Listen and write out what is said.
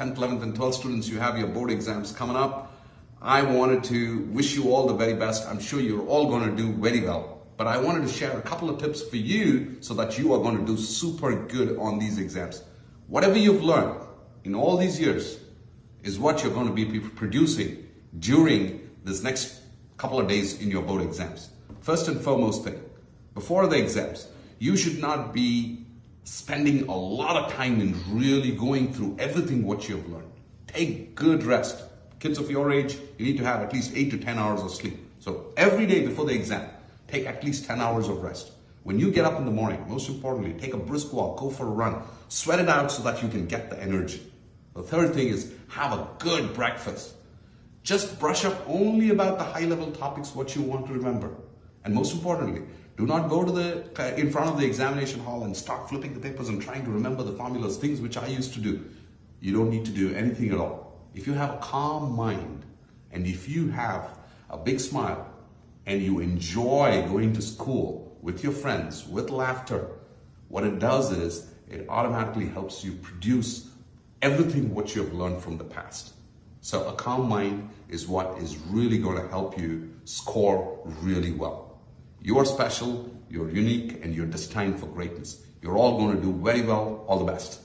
10th, 11th, and 12th students, you have your board exams coming up. I wanted to wish you all the very best. I'm sure you're all going to do very well. But I wanted to share a couple of tips for you so that you are going to do super good on these exams. Whatever you've learned in all these years is what you're going to be producing during this next couple of days in your board exams. First and foremost thing, before the exams, you should not be spending a lot of time and really going through everything what you've learned. Take good rest. Kids of your age, you need to have at least 8 to 10 hours of sleep. So every day before the exam, take at least 10 hours of rest. When you get up in the morning, most importantly, take a brisk walk, go for a run, sweat it out so that you can get the energy. The third thing is have a good breakfast. Just brush up only about the high level topics what you want to remember. And most importantly, do not go to the in front of the examination hall and start flipping the papers and trying to remember the formulas, things which I used to do. You don't need to do anything at all. If you have a calm mind and if you have a big smile and you enjoy going to school with your friends, with laughter, what it does is it automatically helps you produce everything what you have learned from the past. So a calm mind is what is really going to help you score really well. You are special, you're unique, and you're destined for greatness. You're all going to do very well. All the best.